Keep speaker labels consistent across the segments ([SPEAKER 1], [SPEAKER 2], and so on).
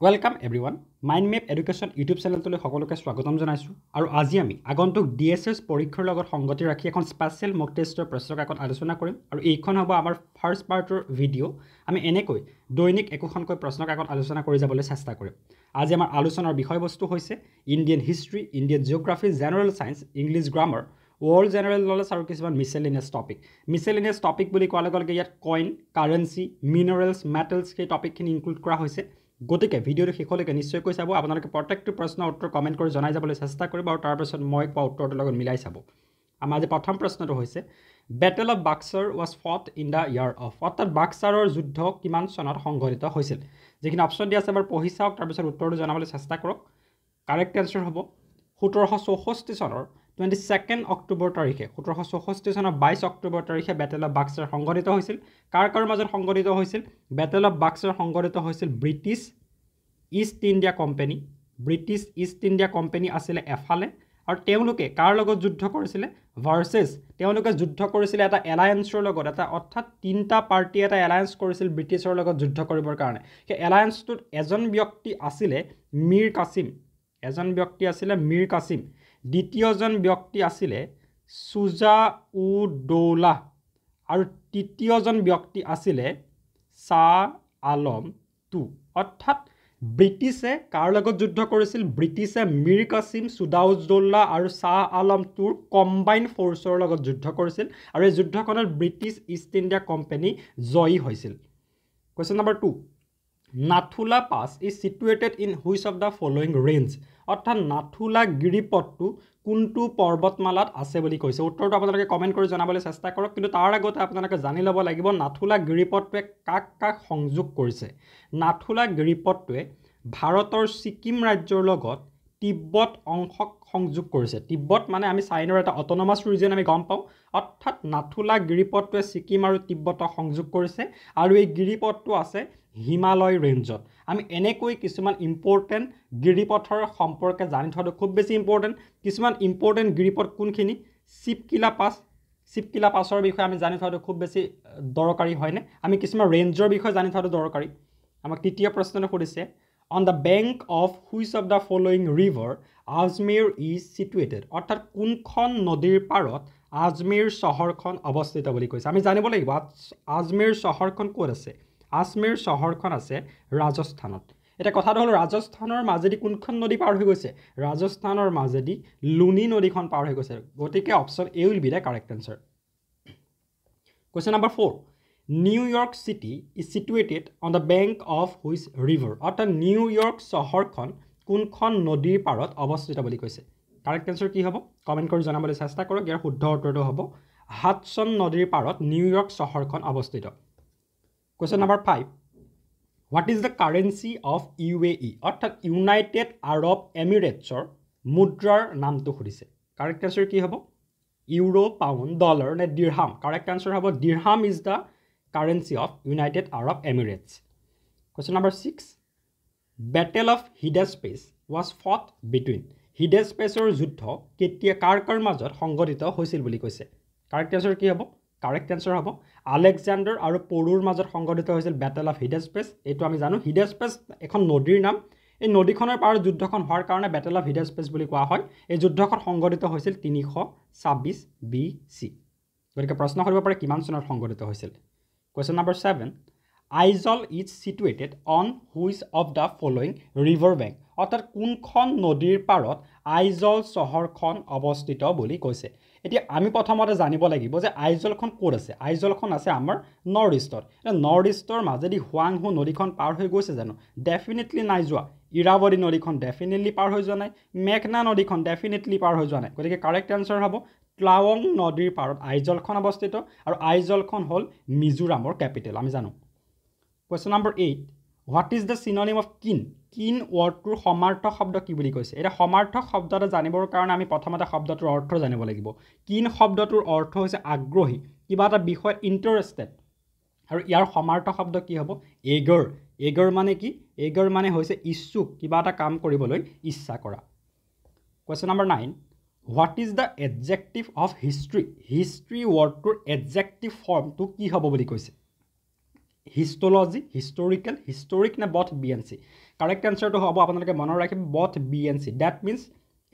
[SPEAKER 1] Welcome everyone mind map education YouTube চেনেলটোলৈ সকলোকে স্বাগতম জনাইছোঁ। আৰু আজি আমি আগন্তুক ডি এছ এছ পৰীক্ষাৰ লগত সংগতি ৰাখি এখন স্পেচিয়েল মক টেষ্টৰ প্ৰশ্ন কাকত আলোচনা কৰিম। আৰু এইখন হ'ব আমাৰ ফাৰ্ষ্ট পাৰ্টৰ ভিডিঅ' আমি এনেকৈ দৈনিক একোখনকৈ প্ৰশ্ন কাকত আলোচনা কৰি যাবলৈ চেষ্টা কৰিম। আজি আমাৰ আলোচনাৰ বিষয়বস্তু হৈছে Indian history Indian geography general science English grammar world general knowledge আৰু কিছুমান মিছেলিনিয়াছ টপিক মিছেলিনিয়াছ টপিক বুলি কোৱাৰ লগে লগে ইয়াত কইন কাৰেঞ্চি মিনাৰেলছ মেটেলছ সেই টপিকখিনি ইনক্লুড কৰা হৈছে। গতিকে ভিডিঅ'টো শেষলৈকে নিশ্চয়কৈ চাব। আপোনালোকে প্ৰত্যেকটো প্ৰশ্নৰ উত্তৰ কমেণ্ট কৰি জনাই যাবলৈ চেষ্টা কৰিব আৰু তাৰপিছত মই কোৱা উত্তৰটোৰ লগত মিলাই চাব। আমাৰ আজি প্ৰথম প্ৰশ্নটো হৈছে battle of Buxar was fought in the year of অৰ্থাৎ বাক্সাৰৰ যুদ্ধ কিমান চনত সংঘটিত হৈছিল? যিখিনি অপশ্যন দিয়া আছে এবাৰ পঢ়ি চাওক তাৰপিছত উত্তৰটো জনাবলৈ চেষ্টা কৰক। কাৰেক্ট এনচাৰ হ'ব সোতৰশ চৌষষ্ঠি চনৰ টুৱেণ্টি ছেকেণ্ড অক্টোবৰ তাৰিখে সোতৰশ চৌষষ্ঠি চনৰ বাইছ অক্টোবৰ তাৰিখে বেটেল অফ বাক্সাৰ সংঘটিত হৈছিল। কাৰ কাৰ মাজত সংঘটিত হৈছিল? বেটেল অফ বাক্সাৰ সংঘটিত হৈছিল British East India company British East India company আছিলে এফালে আৰু তেওঁলোকে কাৰ লগত যুদ্ধ কৰিছিলে? ভাৰ্চেছ তেওঁলোকে যুদ্ধ কৰিছিলে এটা এলায়েন্সৰ লগত এটা অৰ্থাৎ তিনিটা পাৰ্টীয়ে এটা এলায়েন্স কৰিছিল ব্ৰিটিছৰ লগত যুদ্ধ কৰিবৰ কাৰণে। সেই এলায়েন্সটোত এজন ব্যক্তি আছিলে মীৰ কাছিম। এজন ব্যক্তি আছিলে মীৰ কাছিম। দ্বিতীয়জন ব্যক্তি আছিলে চুজা উ দৌলা আৰু তৃতীয়জন ব্যক্তি আছিলে শ্বাহ আলম টু। অৰ্থাৎ ব্ৰিটিছে কাৰ লগত যুদ্ধ কৰিছিল? ব্ৰিটিছে মীৰ কাছিম চুদাউজদৌল্লা আৰু শ্বাহ আলম টুৰ কম্বাইন ফ'ৰ্চৰ লগত যুদ্ধ কৰিছিল আৰু এই যুদ্ধখনত ব্ৰিটিছ ইষ্ট ইণ্ডিয়া কোম্পেনী জয়ী হৈছিল। Question number two Nathu La pass is situated in which of the following range অৰ্থাৎ নাথুলা গিৰিপথটো কোনটো পৰ্বতমালাত আছে বুলি কৈছে? উত্তৰটো আপোনালোকে কমেণ্ট কৰি জনাবলৈ চেষ্টা কৰক কিন্তু তাৰ আগতে আপোনালোকে জানি ল'ব লাগিব নাথুলা গিৰিপথটোৱে কাক কাক সংযোগ কৰিছে। নাথুলা গিৰিপথটোৱে ভাৰতৰ ছিকিম ৰাজ্যৰ লগত তিব্বত অংশক সংযোগ কৰিছে। তিব্বত মানে আমি চাইনৰ এটা অট'নমাছ ৰিজন আমি গম পাওঁ। অৰ্থাৎ নাথুলা গিৰিপথটোৱে ছিকিম আৰু তিব্বতক সংযোগ কৰিছে। আৰু এই গিৰিপথটো আছে হিমালয় ৰেঞ্জত আমি এনেকৈ কিছুমান ইম্পৰ্টেণ্ট গিৰিপথৰ সম্পৰ্কে জানি থোৱাটো খুব বেছি ইম্পৰ্টেণ্ট কিছুমান ইম্পৰ্টেণ্ট গিৰিপথ কোনখিনি? চিপকিলা পাছ। চিপকিলা পাছৰ বিষয়ে আমি জানি থোৱাটো খুব বেছি দৰকাৰী হয়নে? আমি কিছুমান ৰেঞ্জৰ বিষয়ে জানি থোৱাটো দৰকাৰী। আমাক তৃতীয় প্ৰশ্নটো সুধিছে on the bank of which of the following river Ajmer is situated অৰ্থাৎ কোনখন নদীৰ পাৰত আজমেৰ চহৰখন অৱস্থিত বুলি কৈছে। আমি জানিব লাগিব আজমেৰ চহৰখন ক'ত আছে? আজমেৰ চহৰখন আছে ৰাজস্থানত। এতিয়া কথাটো হ'ল ৰাজস্থানৰ মাজেদি কোনখন নদী পাৰ হৈ গৈছে? ৰাজস্থানৰ মাজেদি লুনি নদীখন পাৰ হৈ গৈছে। গতিকে option A will be the correct answer question number four New York city is situated on the bank of which river অৰ্থাৎ নিউয়ৰ্ক চহৰখন কোনখন নদীৰ পাৰত অৱস্থিত বুলি কৈছে? কাৰেক্ট এনচাৰ কি হ'ব? কমেণ্ট কৰি জনাবলৈ চেষ্টা কৰক ইয়াৰ শুদ্ধ উত্তৰটো হ'ব হাটছন নদীৰ পাৰত নিউয়ৰ্ক চহৰখন অৱস্থিত। Question number five what is the currency of U A E অৰ্থাৎ ইউনাইটেড আৰব এমিৰেটছৰ মুদ্ৰাৰ নামটো সুধিছে। কাৰেক্ট এনচাৰ কি হ'ব? ইউৰো পাউণ্ড ডলাৰ নে ডিৰহাম কাৰেক্ট এনচাৰ হ'ব dirham is the currency of United Arab Emirates question number six battle of Hydaspes was fought between হিডেস্পেচৰ যুদ্ধ কেতিয়া কাৰ কাৰ মাজত সংঘটিত হৈছিল বুলি কৈছে? কাৰেক্ট এনচাৰ কি হ'ব? কাৰেক্ট এনচাৰ হ'ব আলেকজেণ্ডাৰ আৰু পৰুৰ মাজত সংঘটিত হৈছিল বেটেল অফ হিডেস্পেচ এইটো আমি জানো। হিডেস্পেচ এখন নদীৰ নাম। এই নদীখনৰ পাৰত যুদ্ধখন হোৱাৰ কাৰণে বেটেল অফ হিডেস্পেচ বুলি কোৱা হয়। এই যুদ্ধখন সংঘটিত হৈছিল তিনিশ ছাব্বিছ বি চি। গতিকে প্ৰশ্ন কৰিব পাৰে কিমান চনত সংঘটিত হৈছিল। Question number seven Aizawl is situated on which of the following river bank অৰ্থাৎ কোনখন নদীৰ পাৰত আইজল চহৰখন অৱস্থিত বুলি কৈছে? এতিয়া আমি প্ৰথমতে জানিব লাগিব যে আইজলখন ক'ত আছে? আইজলখন আছে আমাৰ নৰ্থ ইষ্টত এতিয়া নৰ্থ ইষ্টৰ মাজেদি হোৱাংহো নদীখন পাৰ হৈ গৈছে জানো? ডেফিনেটলি নাই যোৱা। ইৰাৱতী নদীখন ডেফিনেটলি পাৰ হৈ যোৱা নাই। মেঘনা নদীখন ডেফিনেটলি পাৰ হৈ যোৱা নাই। গতিকে কাৰেক্ট এনচাৰ হ'ব ট্লাৱং নদীৰ পাৰত আইজলখন অৱস্থিত আৰু আইজলখন হ'ল মিজোৰামৰ কেপিটেল আমি জানো। Question number eight what is the synonym of kin kin ৱৰ্ডটোৰ সমাৰ্থক শব্দ কি বুলি কৈছে? এতিয়া সমাৰ্থক শব্দ এটা জানিবৰ কাৰণে আমি প্ৰথমতে শব্দটোৰ অৰ্থ জানিব লাগিব। কিন শব্দটোৰ অৰ্থ হৈছে আগ্ৰহী কিবা এটা বিষয়ত ইণ্টাৰেষ্টেড আৰু ইয়াৰ সমাৰ্থক শব্দ কি হ'ব? এগৰ এগৰ মানে কি? এগৰ মানে হৈছে ইচ্ছুক কিবা এটা কাম কৰিবলৈ ইচ্ছা কৰা। Question number nine what is the adjective of history history ৱৰ্ডটোৰ adjective ফৰ্মটো কি হ'ব বুলি কৈছে? হিষ্টলজি হিষ্টৰিকেল হিষ্টৰিক নে both B and C correct এনচাৰটো হ'ব আপোনালোকে মনত ৰাখিব both B and C that means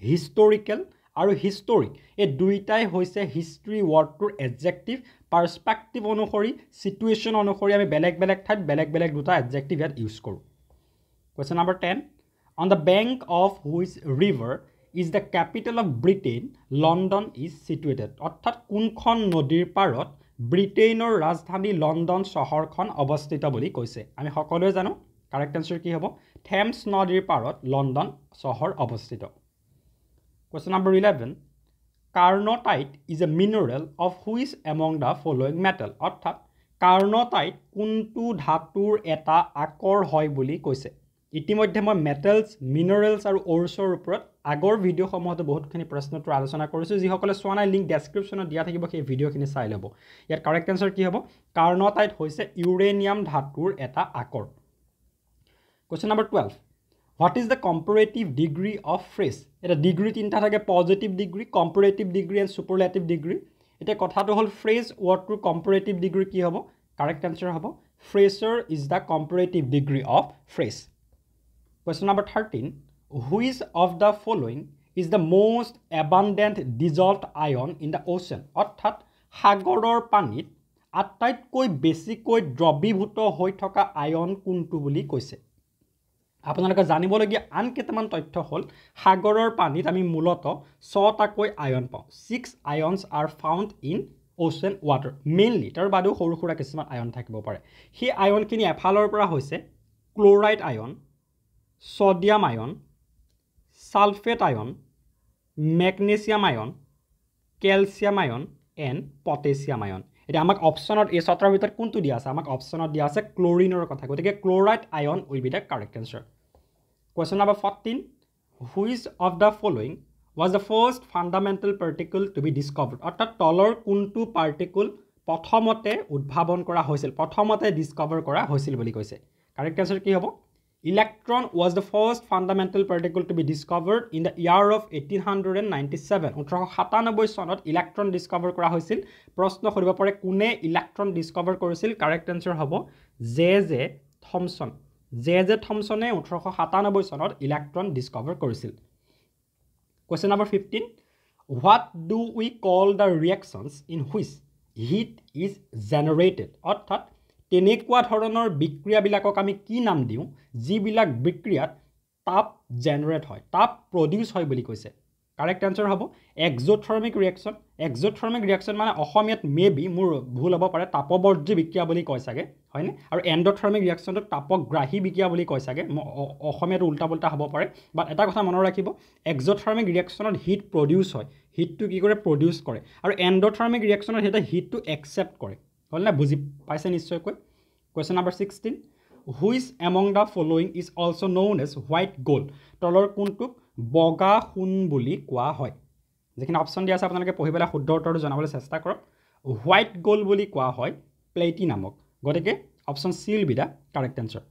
[SPEAKER 1] historical আৰু হিষ্টৰিক এই দুয়োটাই হৈছে হিষ্ট্ৰী ৱৰ্ডটোৰ এডজেক্টিভ পাৰ্চপেক্টিভ অনুসৰি চিটুৱেশ্যন অনুসৰি আমি বেলেগ বেলেগ ঠাইত বেলেগ বেলেগ দুটা এডজেক্টিভ ইয়াত ইউজ কৰোঁ। Question number ten on the bank of which river is the capital of Britain London is situated অৰ্থাৎ কোনখন নদীৰ পাৰত ব্ৰিটেইনৰ ৰাজধানী লণ্ডন চহৰখন অৱস্থিত বুলি কৈছে। আমি সকলোৱে জানো কাৰেক্ট এনচাৰ কি হ'ব? থেমছ নদীৰ পাৰত লণ্ডন চহৰ অৱস্থিত। Question number eleven carnotite is a mineral of which among the following metal অৰ্থাৎ কাৰ্ণটাইট কোনটো ধাতুৰ এটা আকৰ হয় বুলি কৈছে? ইতিমধ্যে মই মেটেলছ মিনাৰেলছ আৰু অ'ৰ্ছৰ ওপৰত আগৰ ভিডিঅ'সমূহতো বহুতখিনি প্ৰশ্নটোৰ আলোচনা কৰিছোঁ। যিসকলে চোৱা নাই লিংক ডেছক্ৰিপশ্যনত দিয়া থাকিব সেই ভিডিঅ'খিনি চাই ল'ব। ইয়াত কাৰেক্ট এনচাৰ কি হ'ব? কাৰ্ণটাইট হৈছে ইউৰেনিয়াম ধাতুৰ এটা আকৰ question number twelve what is the comparative degree of fresh এতিয়া ডিগ্ৰী তিনিটা থাকে positive degree comparative degree and superlative degree এতিয়া কথাটো হ'ল ফ্ৰেছ ৱৰ্ডটোৰ কম্পেৰেটিভ ডিগ্ৰী কি হ'ব? কাৰেক্ট এনচাৰ হ'ব fresher is the comparative degree of fresh question number thirteen which of the following is the most abundant dissolve ion in the ocean অৰ্থাৎ সাগৰৰ পানীত আটাইতকৈ বেছিকৈ দ্ৰৱীভূত হৈ থকা আয়ন কোনটো বুলি কৈছে? আপোনালোকে জানিবলগীয়া আন কেইটামান তথ্য হ'ল সাগৰৰ পানীত আমি মূলতঃ ছটাকৈ আয়ন পাওঁ। Six ions are found in ocean water mainly তাৰ বাদেও সৰু সুৰা কিছুমান আয়ন থাকিব পাৰে। সেই আয়নখিনি এফালৰ পৰা হৈছে chloride ion sodium ion sulphate ion magnesium ion calcium ion and potassium ion এতিয়া আমাক অপশ্যনত এই ছটাৰ ভিতৰত কোনটো দিয়া আছে? আমাক অপশ্যনত দিয়া আছে ক্ল'ৰিনৰ কথা। গতিকে chloride ion will be the correct answer question number fourteen which of the following was the first fundamental particle to be discovered অৰ্থাৎ তলৰ কোনটো পাৰ্টিকুল প্ৰথমতে উদ্ভাৱন কৰা হৈছিল? প্ৰথমতে ডিছকভাৰ কৰা হৈছিল বুলি কৈছে। কাৰেক্ট এনচাৰ কি হ'ব? Electron was the first fundamental particle to be discovered in the year of eighteen hundred and ninety seven ওঠৰশ সাতানব্বৈ চনত ইলেক্ট্ৰন ডিছকভাৰ কৰা হৈছিল। প্ৰশ্ন সুধিব পাৰে কোনে ইলেক্ট্ৰন ডিছকভাৰ কৰিছিল? কাৰেক্ট এনচাৰ হ'ব J J Thomson. J J থমছনে ওঠৰশ সাতানব্বৈ চনত ইলেক্ট্ৰন ডিছকভাৰ কৰিছিল। Question number fifteen what do we call the reactions in which heat is generated অৰ্থাৎ তেনেকুৱা ধৰণৰ বিক্ৰিয়াবিলাকক আমি কি নাম দিওঁ? যিবিলাক বিক্ৰিয়াত তাপ জেনেৰেট হয় তাপ প্ৰডিউচ হয় বুলি কৈছে। কাৰেক্ট এনচাৰ হ'ব এক্স'থৰ্মিক ৰিয়েকশ্যন এক্স'থৰ্মিক ৰিয়েকশ্যন মানে অসমীয়াত মে বি মোৰ ভুল হ'ব পাৰে তাপবৰ্জী বিক্ৰিয়া বুলি কয় চাগে হয়নে? আৰু এণ্ডথৰ্মিক ৰিয়েকশ্যনটোক তাপগ্ৰাহী বিক্ৰিয়া বুলি কয় চাগে অসমীয়াত উল্টা পুল্টা হ'ব পাৰে। বাট এটা কথা মনত ৰাখিব এক্স'থৰ্মিক ৰিয়েকশ্যনত হিট প্ৰডিউচ হয়। হিটটো কি কৰে? প্ৰডিউচ কৰে। আৰু এণ্ডথৰ্মিক ৰিয়েকশ্যনত সিহঁতে হিটটো একচেপ্ট কৰে। হ'লনে? বুজি পাইছে নিশ্চয়কৈ? Question number sixteen which among the following is also' known as white gold তলৰ কোনটোক বগা সোণ বুলি কোৱা হয়? যিখিনি অপশ্যন দিয়া আছে আপোনালোকে পঢ়ি পেলাই শুদ্ধ উত্তৰটো জনাবলৈ চেষ্টা কৰক। হোৱাইট গ'ল্ড বুলি কোৱা হয় প্লেটি নামক। গতিকে option C will be the correct answer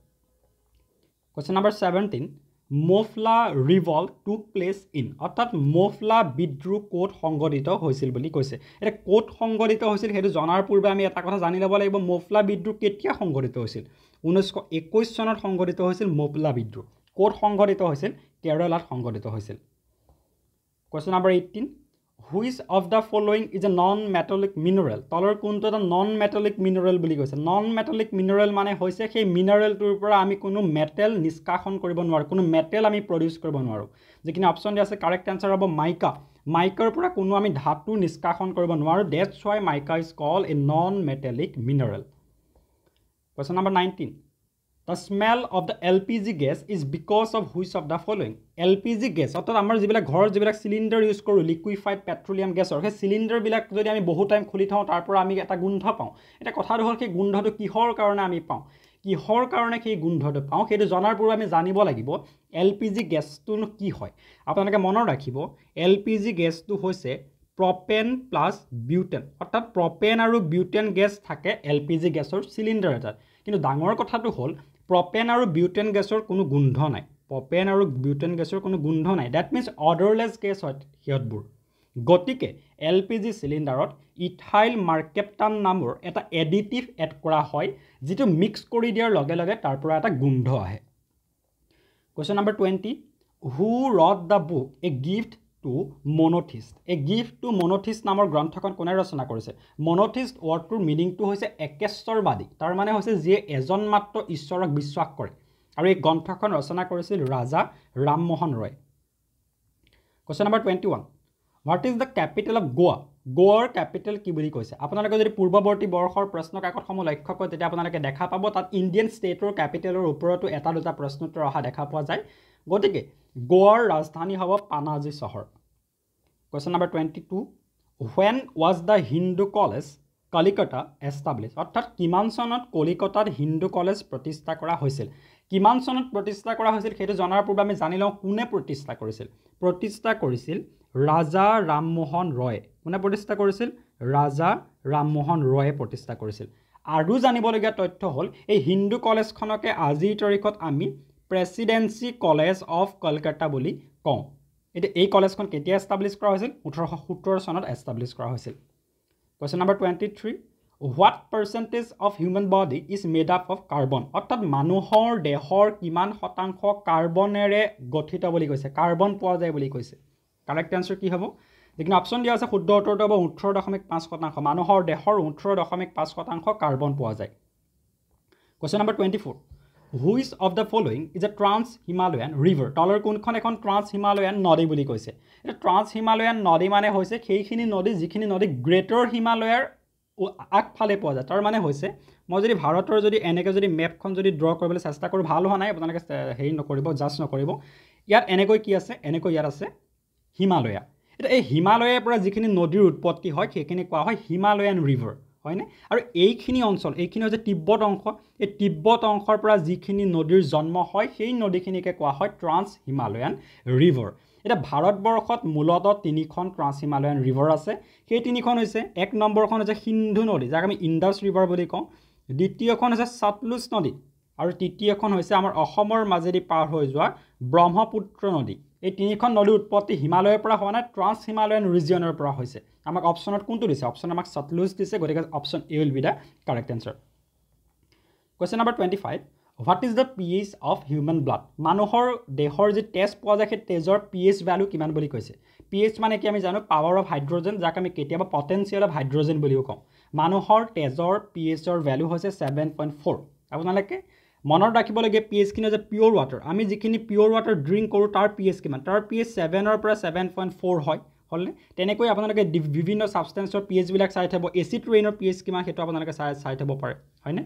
[SPEAKER 1] question number seventeen Moplah revolt took place in অৰ্থাৎ মফলা বিদ্ৰোহ ক'ত সংঘটিত হৈছিল বুলি কৈছে। এতিয়া ক'ত সংঘটিত হৈছিল সেইটো জনাৰ পূৰ্বে আমি এটা কথা জানি ল'ব লাগিব মফলা বিদ্ৰোহ কেতিয়া সংঘটিত হৈছিল? ঊনৈছশ একৈছ চনত সংঘটিত হৈছিল মফলা বিদ্ৰোহ। ক'ত সংঘটিত হৈছিল? কেৰেলাত সংঘটিত হৈছিল। Question number eighteen which of the following is a non metallic mineral তলৰ কোনটো এটা নন মেটলিক মিনাৰেল বুলি কৈছে? নন মেটলিক মিনাৰেল মানে হৈছে সেই মিনাৰেলটোৰ পৰা আমি কোনো মেটেল নিষ্কাশন কৰিব নোৱাৰোঁ কোনো মেটেল আমি প্ৰডিউচ কৰিব নোৱাৰোঁ। যিখিনি অপশ্যন দিয়া আছে কাৰেক্ট এনচাৰ হ'ব মাইকা। মাইকাৰ পৰা কোনো আমি ধাতু নিষ্কাশন কৰিব নোৱাৰোঁ। That's why mica is call a non metallic mineral question number nineteen the smell of the L P G gas is because of which of the following L P G gas অৰ্থাৎ আমাৰ যিবিলাক ঘৰৰ যিবিলাক cylinder use কৰোঁ liquefied petroleum গেছৰ সেই চিলিণ্ডাৰবিলাক যদি আমি বহু টাইম খুলি থওঁ তাৰ পৰা আমি এটা গোন্ধ পাওঁ। এতিয়া কথাটো হ'ল সেই গোন্ধটো কিহৰ কাৰণে আমি পাওঁ? কিহৰ কাৰণে সেই গোন্ধটো পাওঁ? সেইটো জনাৰ পূৰ্বে আমি জানিব লাগিব এল পি জি গেছটোনো কি হয়? আপোনালোকে মনত ৰাখিব এল পি জি গেছটো হৈছে প্ৰপেন প্লাছ বিউটেন অৰ্থাৎ প্ৰপেন আৰু বিউটেন গেছ থাকে এল পি জি গেছৰ চিলিণ্ডাৰ এটাত। কিন্তু ডাঙৰ কথাটো হ'ল প্ৰপেন আৰু বিউটেন গেছৰ কোনো গোন্ধ নাই। প্ৰপেন আৰু বিউটেন গেছৰ কোনো গোন্ধ নাই। ডেট মিনছ অৰ্ডাৰলেছ গেছ হয় সিহঁতবোৰ। গতিকে এল পি জি চিলিণ্ডাৰত ইথাইল মাৰ্কেপটান নামৰ এটা এডিটিভ এড কৰা হয় যিটো মিক্স কৰি দিয়াৰ লগে লগে তাৰ পৰা এটা গোন্ধ আহে। Question number twenty who wrote the book a gift to monotheists a gift to monotheists নামৰ গ্ৰন্থখন কোনে ৰচনা কৰিছে? মনথিষ্ট ৱৰ্ডটোৰ মিনিংটো হৈছে একেশ্বৰবাদী। তাৰমানে হৈছে যিয়ে এজন মাত্ৰ ঈশ্বৰক বিশ্বাস কৰে। আৰু এই গ্ৰন্থখন ৰচনা কৰিছিল Raja Rammohan Roy. Question number twenty one what is the capital of Goa গোৱাৰ কেপিটেল কি বুলি কৈছে? আপোনালোকে যদি পূৰ্বৱৰ্তী বৰ্ষৰ প্ৰশ্ন কাকতসমূহ লক্ষ্য কৰে তেতিয়া আপোনালোকে দেখা পাব তাত ইণ্ডিয়ান ষ্টেটৰ কেপিটেলৰ ওপৰতো এটা দুটা প্ৰশ্নোত্তৰ অহা দেখা পোৱা যায়। গতিকে গোৱাৰ ৰাজধানী হ'ব পানাজী চহৰ। Question number twenty two when was the Hindu college Calcutta establish অৰ্থাৎ কিমান চনত কলিকতাত হিন্দু কলেজ প্ৰতিষ্ঠা কৰা হৈছিল? কিমান চনত প্ৰতিষ্ঠা কৰা হৈছিল সেইটো জনাৰ পূৰ্বে আমি জানি লওঁ কোনে প্ৰতিষ্ঠা কৰিছিল। প্ৰতিষ্ঠা কৰিছিল ৰাজা ৰামমোহন ৰয়। কোনে প্ৰতিষ্ঠা কৰিছিল? ৰাজা ৰামমোহন ৰয়ে প্ৰতিষ্ঠা কৰিছিল। আৰু জানিবলগীয়া তথ্য হ'ল এই হিন্দু কলেজখনকে আজিৰ তাৰিখত আমি প্ৰেচিডেঞ্চি কলেজ অফ কলকাতা বুলি কওঁ। এতিয়া এই কলেজখন কেতিয়া এষ্টাব্লিছ কৰা হৈছিল? ওঠৰশ সোতৰ চনত এষ্টাব্লিছ কৰা হৈছিল। Question number twenty three what percentage of human body is made up of carbon অৰ্থাৎ মানুহৰ দেহৰ কিমান শতাংশ কাৰ্বনেৰে গঠিত বুলি কৈছে। কাৰ্বন পোৱা যায় বুলি কৈছে। কাৰেক্ট এনচাৰ কি হ'ব? যিখিনি অপশ্যন দিয়া আছে শুদ্ধ উত্তৰটো হ'ব ওঠৰ দশমিক পাঁচ শতাংশ। মানুহৰ দেহৰ ওঠৰ দশমিক পাঁচ শতাংশ কাৰ্বন পোৱা যায়। Question number twenty four which of the following is a trans Himalayan river তলৰ কোনখন এখন ট্ৰান্স হিমালয়ান নদী বুলি কৈছে? এতিয়া ট্ৰান্স হিমালয়ান নদী মানে হৈছে সেইখিনি নদী যিখিনি নদী গ্ৰেটাৰ হিমালয়াৰ আগফালে পোৱা যায়। তাৰ মানে হৈছে মই যদি ভাৰতৰ যদি এনেকৈ যদি মেপখন যদি ড্ৰ কৰিবলৈ চেষ্টা কৰোঁ ভাল হোৱা নাই আপোনালোকে হেৰি নকৰিব জাষ্ট নকৰিব। ইয়াত এনেকৈ কি আছে? এনেকৈ ইয়াত আছে হিমালয়া এতিয়া এই হিমালয়াৰ পৰা যিখিনি নদীৰ উৎপত্তি হয় সেইখিনি কোৱা হয় হিমালয়ান ৰিভাৰ হয়নে? আৰু এইখিনি অঞ্চল এইখিনি হৈছে তিব্বত অংশ এই তিব্বত অংশৰ পৰা যিখিনি নদীৰ জন্ম হয় সেই নদীখিনিকে কোৱা হয় ট্ৰান্স হিমালয়ান ৰিভাৰ। এতিয়া ভাৰতবৰ্ষত মূলতঃ তিনিখন ট্ৰান্স হিমালয়ান ৰিভাৰ আছে। সেই তিনিখন হৈছে এক নম্বৰখন হৈছে সিন্ধু নদী যাক আমি ইণ্ডাছ ৰিভাৰ বুলি কওঁ। দ্বিতীয়খন হৈছে চাটলুজ নদী আৰু তৃতীয়খন হৈছে আমাৰ অসমৰ মাজেদি পাৰ হৈ যোৱা ব্ৰহ্মপুত্ৰ নদী। এই তিনিখন নদীৰ উৎপত্তি হিমালয়ৰ পৰা হোৱা নাই ট্ৰান্স হিমালয়ান ৰিজিয়নৰ পৰা হৈছে। আমাক অপশ্যনত কোনটো দিছে? অপশ্যন আমাক চাটলুজ দিছে গতিকে option A will be the correct answer question number twenty five what is the P H of human blood মানুহৰ দেহৰ যি তেজ পোৱা যায় সেই তেজৰ পি এইচ ভেলু কিমান বুলি কৈছে? পি এইচ মানে কি আমি জানো? পাৱাৰ অফ হাইড্ৰজেন যাক আমি কেতিয়াবা পটেঞ্চিয়েল অফ হাইড্ৰজেন বুলিও কওঁ। মানুহৰ তেজৰ পি এইচৰ ভেলু হৈছে ছেভেন পইণ্ট ফ'ৰ আপোনালোকে মনত ৰাখিবলগীয়া পি এইচখিনি হৈছে পিয়'ৰ ৱাটাৰ আমি যিখিনি পিয়'ৰ ৱাটাৰ ড্ৰিংক কৰোঁ তাৰ পি এইচ কিমান তাৰ পি এইচ ছেভেনৰ পৰা ছেভেন পইণ্ট ফ'ৰ হয় হ'লনে? তেনেকৈ আপোনালোকে বিভিন্ন ছাবষ্টেঞ্চৰ পি এইচবিলাক চাই থ'ব। এচিড ৰেইনৰ পি এইচ কিমান সেইটো আপোনালোকে চাই চাই থ'ব পাৰে হয়নে?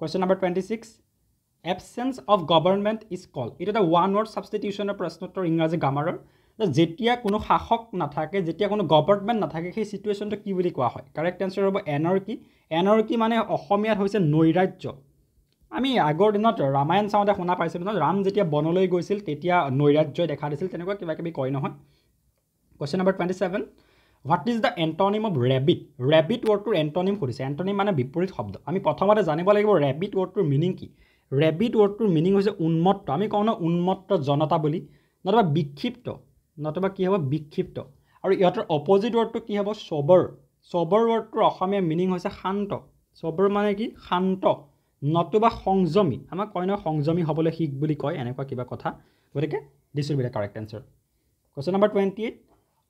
[SPEAKER 1] Question number twenty six absence of government is called এইটো এটা ওৱান ৱৰ্ড ছাবষ্টিটিউশ্যনৰ প্ৰশ্নোত্তৰ ইংৰাজী গ্ৰামাৰৰ যেতিয়া কোনো শাসক নাথাকে যেতিয়া কোনো গভৰ্ণমেণ্ট নাথাকে সেই চিটুৱেশ্যনটো কি বুলি কোৱা হয়? কাৰেক্ট এনচাৰ হ'ব এনাৰ্কি এনাৰ্কি মানে অসমীয়াত হৈছে নৈৰাজ্য। আমি আগৰ দিনত ৰামায়ণ চাওঁতে শুনা পাইছিলোঁ নহয় ৰাম যেতিয়া বনলৈ গৈছিল তেতিয়া নৈৰাজ্যই দেখা দিছিল তেনেকুৱা কিবা কিবি কয় নহয়। Question number twenty seven what is the antonym of rabid rabid ৱৰ্ডটোৰ antonym সুধিছে। এণ্টনিম মানে বিপৰীত শব্দ। আমি প্ৰথমতে জানিব লাগিব ৰেবিট ৱৰ্ডটোৰ মিনিং কি। ৰেবিট ৱৰ্ডটোৰ মিনিং হৈছে উন্মত্ত। আমি কওঁ ন উন্মত্ত জনতা বুলি। নতুবা বিক্ষিপ্ত। নতুবা কি হ'ব? বিক্ষিপ্ত। আৰু ইহঁতৰ অপজিট ৱৰ্ডটো কি হ'ব? চবৰ চবৰ ৱৰ্ডটোৰ অসমীয়া মিনিং হৈছে শান্ত। চবৰ মানে কি? শান্ত। নতুবা সংযমী। আমাক কয় নহয় সংযমী হ'বলৈ শিক বুলি কয় এনেকুৱা কিবা কথা। গতিকে this will be the correct answer question number twenty eight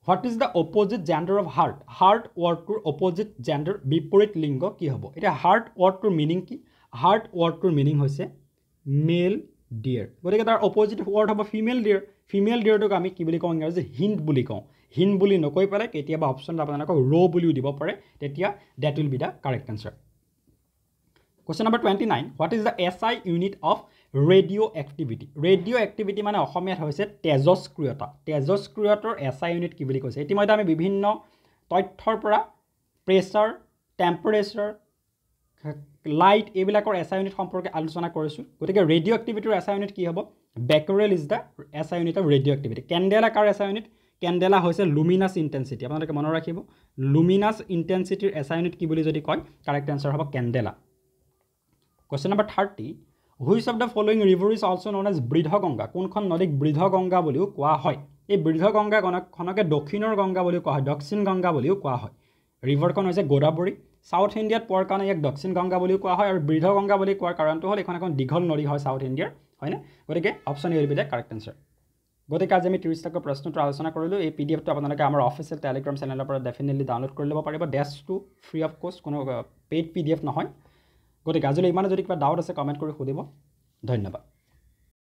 [SPEAKER 1] what is the opposite gender of hart hart ৱৰ্ডটোৰ opposite gender বিপৰীত লিংগ কি হ'ব? এতিয়া হাৰ্ট ৱৰ্ডটোৰ মিনিং কি? হাৰ্ট ৱৰ্ডটোৰ মিনিং হৈছে মেল ডিয়েৰ গতিকে তাৰ অপজিট ৱৰ্ড হ'ব ফিমেল ডিয়েৰ ফিমেল ডিয়েৰটোক আমি কি বুলি কওঁ ইংৰাজী হিণ্ট বুলি কওঁ। হিণ্ট বুলি নকৈ পেলাই কেতিয়াবা অপশ্যন আপোনালোকক ৰ' বুলিও দিব পাৰে। তেতিয়া that will be the correct answer question number twenty nine what is the S I unit of radioactivity radioactivity মানে অসমীয়াত হৈছে তেজস্ক্ৰিয়তা। তেজস্ক্ৰিয়তাৰ এছ আই ইউনিট কি বুলি কৈছে? ইতিমধ্যে আমি বিভিন্ন তথ্যৰ পৰা প্ৰেছাৰ টেম্পাৰেচাৰ লাইট এইবিলাকৰ এছ আই ইউনিট সম্পৰ্কে আলোচনা কৰিছোঁ। গতিকে ৰেডিঅ' এক্টিভিটিৰ এছ আই ইউনিট কি হ'ব? Becquerel is the S I unit of radioactivity candela car S I unit candela হৈছে লুমিনাছ ইণ্টেঞ্চিটি আপোনালোকে মনত ৰাখিব লুমিনাছ ইণ্টেঞ্চিটিৰ এছ আই ইউনিট কি বুলি যদি কয় কাৰেক্ট এনচাৰ হ'ব candela question number thirty which of the following river is also' known as Vriddhaganga কোনখন নদীক বৃদ্ধগংগা বুলিও কোৱা হয়? এই বৃদ্ধ গংগাখনকে দক্ষিণৰ গংগা বুলিও কোৱা হয় দক্ষিণ গংগা বুলিও কোৱা হয়। ৰিভাৰখন হৈছে গোদাবৰী। ছাউথ ইণ্ডিয়াত পোৱাৰ কাৰণে ইয়াক দক্ষিণ গংগা বুলিও কোৱা হয় আৰু বৃদ্ধ গংগা বুলি কোৱাৰ কাৰণটো হ'ল এইখন এখন দীঘল নদী হয় ছাউথ ইণ্ডিয়াৰ হয়নে? গতিকে option will be the correct answer গতিকে আজি আমি ত্ৰিছ টকাৰ প্ৰশ্নটো আলোচনা কৰিলোঁ। এই পি ডি এফটো আপোনালোকে আমাৰ অফিচিয়েল টেলিগ্ৰাম চেনেলৰ পৰা ডেফিনেটলি ডাউনলোড কৰি ল'ব পাৰিব। ডেছটো ফ্ৰী অফ কষ্ট কোনো পেইড পি ডি এফ নহয়। গতিকে আজিলৈ ইমানে যদি কিবা ডাউট আছে কমেণ্ট কৰি সুধিব। ধন্যবাদ।